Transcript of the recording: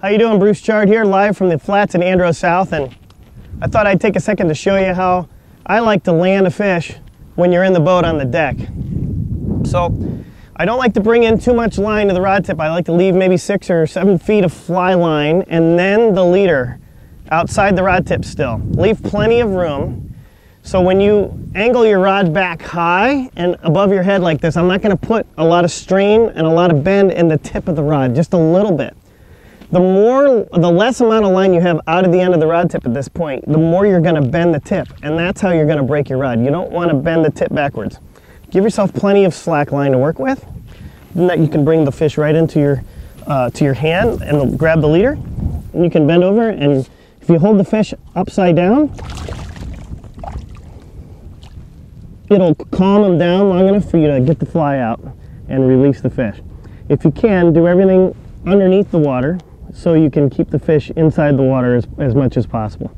How you doing? Bruce Chard here, live from the flats in Andros South, and I thought I'd take a second to show you how I like to land a fish when you're in the boat on the deck. So, I don't like to bring in too much line to the rod tip. I like to leave maybe six or seven feet of fly line and then the leader outside the rod tip still. Leave plenty of room. So when you angle your rod back high and above your head like this, I'm not gonna put a lot of strain and a lot of bend in the tip of the rod, just a little bit the more, the less amount of line you have out of the end of the rod tip at this point, the more you're gonna bend the tip. And that's how you're gonna break your rod. You don't wanna bend the tip backwards. Give yourself plenty of slack line to work with. And that you can bring the fish right into your, uh, to your hand and grab the leader. And you can bend over and if you hold the fish upside down, it'll calm them down long enough for you to get the fly out and release the fish. If you can, do everything underneath the water so you can keep the fish inside the water as, as much as possible.